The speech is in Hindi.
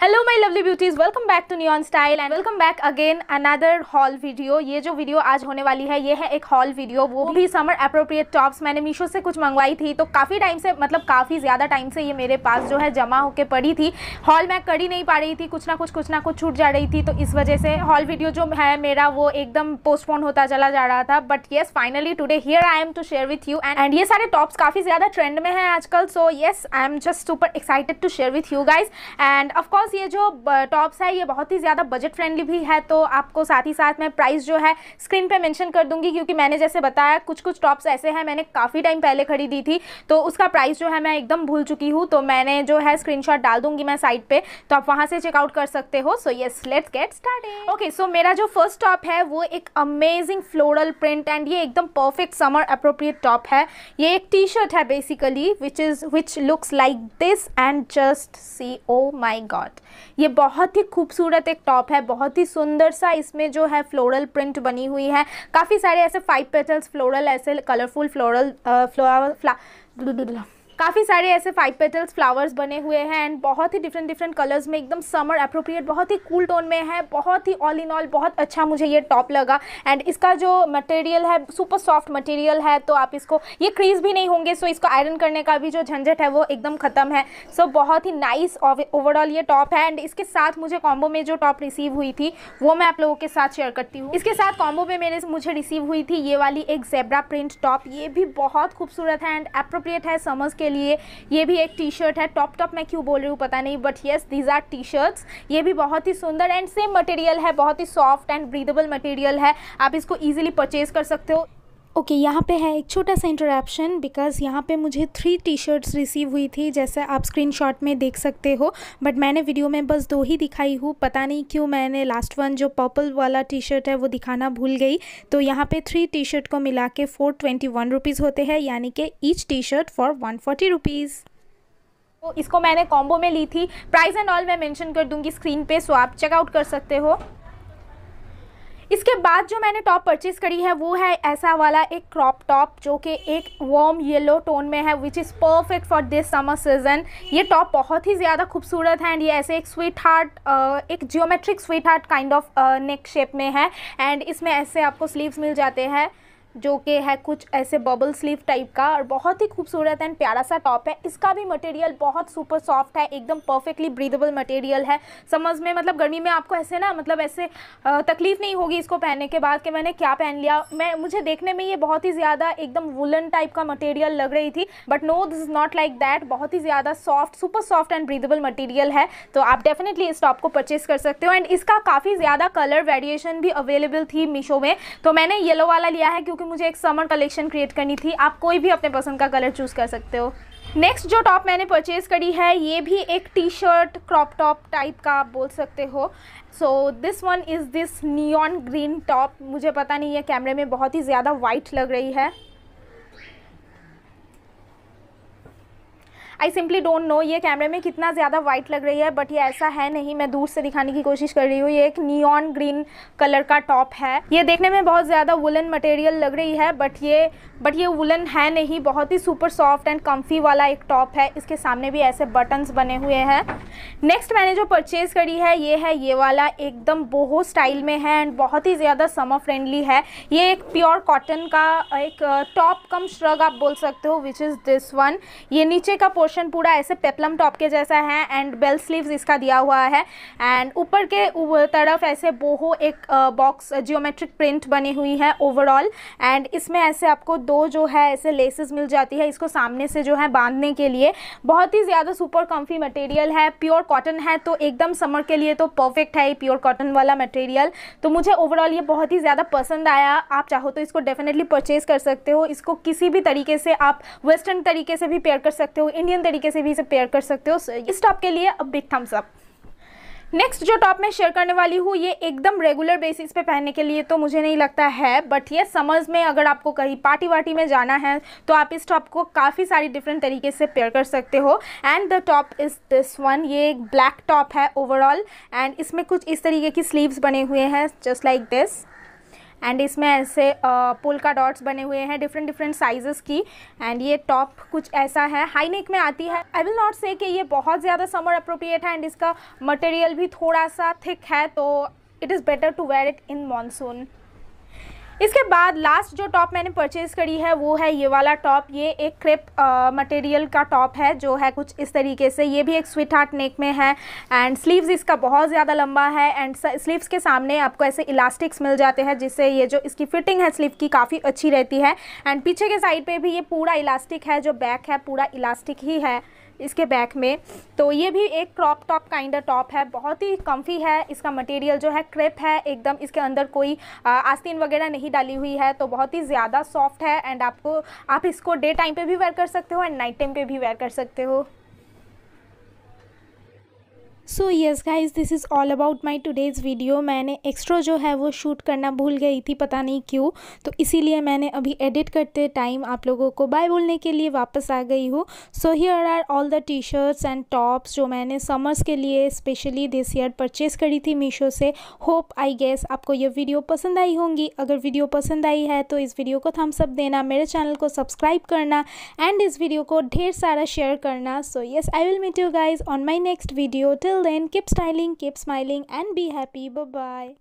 Hello my lovely beauties welcome back to new on style and welcome back again another haul video ये जो वीडियो आज होने वाली है, ये है एक हॉल वीडियो वो भी समर अप्रोप्रिएट टॉप्स मैंने मीशो से कुछ मंगवाई थी तो काफ़ी टाइम से मतलब काफ़ी ज़्यादा टाइम से ये मेरे पास जो है जमा होकर पड़ी थी। हॉल मैं कर ही नहीं पा रही थी, कुछ ना कुछ कुछ ना कुछ छूट जा रही थी तो इस वजह से हॉल वीडियो जो है मेरा वो एकदम पोस्टपोन होता चला जा रहा था। But yes finally today here I am to share with you and ये सारे टॉप्स काफ़ी ज़्यादा ट्रेंड में है आजकल so yes I am just super excited to share with you guys and of course ये जो टॉप्स है, ये बहुत ही ज़्यादा बजट फ्रेंडली भी है तो आपको साथ ही साथ मैं प्राइस जो है स्क्रीन पे मेंशन कर दूँगी, क्योंकि मैंने जैसे बताया कुछ कुछ टॉप्स ऐसे हैं, मैंने काफ़ी टाइम पहले खरीदी थी तो उसका प्राइस जो है, मैं एकदम भूल चुकी हूँ तो मैंने जो है स्क्रीन डाल दूँगी मैं साइड पर तो आप वहाँ से चेकआउट कर सकते हो। So yes let's get start okay so मेरा जो फ़र्स्ट टॉप है, वो एक अमेजिंग फ्लोरल प्रिंट एंड ये एकदम परफेक्ट समर अप्रोप्रिएट टॉप है। ये एक टी शर्ट है basically which is which looks like this and just see oh my God ये बहुत ही खूबसूरत एक टॉप है, बहुत ही सुंदर सा इसमें जो है फ्लोरल प्रिंट बनी हुई है। काफ़ी सारे ऐसे फाइव पेटल्स फ्लोरल ऐसे कलरफुल फ्लोरल फ्लावर फ्ला काफ़ी सारे ऐसे फाइव पेटल्स फ्लावर्स बने हुए हैं एंड बहुत ही डिफरेंट डिफरेंट कलर्स में एकदम समर अप्रोप्रिएट बहुत ही कूल टोन में है, बहुत ही ऑल इन ऑल बहुत अच्छा मुझे ये टॉप लगा एंड इसका जो मटेरियल है सुपर सॉफ्ट मटेरियल है तो आप इसको, ये क्रीज भी नहीं होंगे सो इसको आयरन करने का भी जो झंझट है वो एकदम ख़त्म है। सो बहुत ही नाइस ओवरऑल ये टॉप है एंड इसके साथ मुझे कॉम्बो में जो टॉप रिसीव हुई थी, वो मैं आप लोगों के साथ शेयर करती हूँ। इसके साथ कॉम्बो में मेरे मुझे रिसीव हुई थी ये वाली एक जेब्रा प्रिंट टॉप ये भी बहुत खूबसूरत है एंड अप्रोप्रिएट है समर्स के लिए ये भी एक टी शर्ट है। टॉप टॉप मैं क्यों बोल रही हूँ पता नहीं but yes these are T shirts ये भी बहुत ही सुंदर एंड सेम मटेरियल है, बहुत ही सॉफ्ट एंड ब्रीदेबल मटेरियल है। आप इसको ईजिली परचेज कर सकते हो। ओके okay, यहाँ पे है एक छोटा सा इंटरप्शन बिकॉज़ यहाँ पे मुझे थ्री टी शर्ट्स रिसीव हुई थी जैसे आप स्क्रीनशॉट में देख सकते हो बट मैंने वीडियो में बस दो ही दिखाई हूँ। पता नहीं क्यों मैंने लास्ट वन जो पर्पल वाला टी शर्ट है वो दिखाना भूल गई। तो यहाँ पे थ्री टी शर्ट को मिला के फोर ट्वेंटी वन रुपीज़ होते हैं यानी कि each T shirt for one forty rupees तो इसको मैंने कॉम्बो में ली थी। प्राइस एंड ऑल मैं मेंशन कर दूँगी स्क्रीन पे सो आप चेकआउट कर सकते हो। इसके बाद जो मैंने टॉप परचेज़ करी है, वो है ऐसा वाला एक क्रॉप टॉप जो कि एक वार्म येलो टोन में है which is perfect for this summer season ये टॉप बहुत ही ज़्यादा खूबसूरत है एंड ये ऐसे एक स्वीट हार्ट एक geometric sweetheart kind of neck shape में है. एंड इसमें ऐसे आपको स्लीव्स मिल जाते हैं. जो कि है कुछ ऐसे बबल स्लीव टाइप का और बहुत ही खूबसूरत एंड प्यारा सा टॉप है। इसका भी मटेरियल बहुत सुपर सॉफ्ट है, एकदम परफेक्टली ब्रीदेबल मटेरियल है। समझ में मतलब गर्मी में आपको ऐसे ना मतलब ऐसे तकलीफ़ नहीं होगी इसको पहनने के बाद कि मैंने क्या पहन लिया। मैं, मुझे देखने में ये बहुत ही ज़्यादा एकदम वुलन टाइप का मटेरियल लग रही थी but no this is not like that बहुत ही ज़्यादा soft super soft and breathable material है। तो आप डेफिनेटली इस टॉप को परचेज कर सकते हो। एंड इसका काफ़ी ज़्यादा कलर वेरिएशन भी अवेलेबल थी मीशो में। तो मैंने येलो वाला लिया है क्योंकि मुझे एक समर कलेक्शन क्रिएट करनी थी। आप कोई भी अपने पसंद का कलर चूज़ कर सकते हो। नेक्स्ट जो टॉप मैंने परचेज करी है, ये भी एक T shirt crop top type का आप बोल सकते हो। So this one is this neon green top मुझे पता नहीं है कैमरे में बहुत ही ज़्यादा वाइट लग रही है। आई सिंपली डोंट नो ये कैमरे में कितना ज़्यादा वाइट लग रही है बट ये ऐसा है नहीं, मैं दूर से दिखाने की कोशिश कर रही हूँ। ये एक नियॉन ग्रीन कलर का टॉप है। ये देखने में बहुत ज़्यादा वुलन मटेरियल लग रही है बट ये बट ये वुलन है नहीं, बहुत ही सुपर सॉफ्ट एंड कम्फी वाला एक टॉप है। इसके सामने भी ऐसे बटन्स बने हुए हैं। नेक्स्ट मैंने जो परचेज़ करी है, ये है ये वाला, एकदम बोहो स्टाइल में है एंड बहुत ही ज़्यादा समर फ्रेंडली है। ये एक प्योर कॉटन का एक टॉप कम श्रग आप बोल सकते हो विच इज़ दिस वन ये नीचे का पूरा ऐसे पेपलम टॉप के जैसा है एंड बेल स्लीव्स इसका दिया हुआ है एंड ऊपर के तरफ़ ऐसे बोहो एक बॉक्स जियोमेट्रिक प्रिंट बनी हुई है ओवरऑल एंड इसमें ऐसे आपको दो जो है ऐसे लेसेस मिल जाती है इसको सामने से जो है बांधने के लिए। बहुत ही ज़्यादा सुपर कम्फी मटेरियल है प्योर कॉटन है तो एकदम समर के लिए तो परफेक्ट है ये प्योर कॉटन वाला मटेरियल तो मुझे ओवरऑल ये बहुत ही ज़्यादा पसंद आया। आप चाहो तो इसको डेफिनेटली परचेज कर सकते हो। इसको किसी भी तरीके से आप वेस्टर्न तरीके से भी पेयर कर सकते हो। इंडियन तरीके से भी इसे पेयर कर सकते हो। इस टॉप के लिए अब बिग थम्स अप नेक्स्ट जो टॉप मैं शेयर करने वाली हूँ, ये एकदम रेगुलर बेसिस पे पहनने के लिए तो मुझे नहीं लगता है बट ये समर्स में अगर आपको कहीं पार्टी वार्टी में जाना है तो आप इस टॉप को काफ़ी सारी डिफरेंट तरीके से पेयर कर सकते हो। And the top is this one ये एक ब्लैक टॉप है ओवरऑल एंड इसमें कुछ इस तरीके की स्लीव्स बने हुए हैं जस्ट लाइक दिस एंड इसमें ऐसे पुल का डॉट्स बने हुए हैं डिफरेंट डिफरेंट साइजेस की। एंड ये टॉप कुछ ऐसा है। हाई नेक में आती है। आई विल नॉट से कि ये बहुत ज़्यादा समर अप्रोप्रिएट है। एंड इसका मटेरियल भी थोड़ा सा थिक है तो it is better to wear it in monsoon इसके बाद लास्ट जो टॉप मैंने परचेज़ करी है, वो है ये वाला टॉप ये एक क्रेप मटेरियल का टॉप है, जो है कुछ इस तरीके से. ये भी एक स्वीट हार्ट नेक में है एंड स्लीव्स इसका बहुत ज़्यादा लंबा है एंड स्लीव्स के सामने आपको ऐसे इलास्टिक्स मिल जाते हैं, जिससे ये जो इसकी फिटिंग है स्लीव की काफ़ी अच्छी रहती है. एंड पीछे के साइड पर भी ये पूरा इलास्टिक है, जो बैक है, पूरा इलास्टिक ही है. इसके बैक में। तो ये भी एक क्रॉप टॉप काइंड टॉप है, बहुत ही कम्फी है। इसका मटेरियल जो है क्रेप है, एकदम इसके अंदर कोई आस्तीन वगैरह नहीं डाली हुई है तो बहुत ही ज़्यादा सॉफ्ट है। एंड आपको, आप इसको डे टाइम पे भी वेयर कर सकते हो एंड नाइट टाइम पे भी वेयर कर सकते हो। So yes guys this is all about my today's video मैंने एक्स्ट्रा जो है वो शूट करना भूल गई थी, पता नहीं क्यों। तो इसीलिए मैंने अभी एडिट करते टाइम आप लोगों को बाय बोलने के लिए वापस आ गई हूँ। So here are all the T shirts and tops जो मैंने समर्स के लिए स्पेशली दिस ईयर परचेज़ करी थी मीशो से। होप आई गेस आपको ये वीडियो पसंद आई होंगी। अगर वीडियो पसंद आई है तो इस वीडियो को थम्स अप देना, मेरे चैनल को सब्सक्राइब करना एंड इस वीडियो को ढेर सारा शेयर करना। So yes I will meet you guys on my next video till then keep styling keep smiling and be happy. Bye bye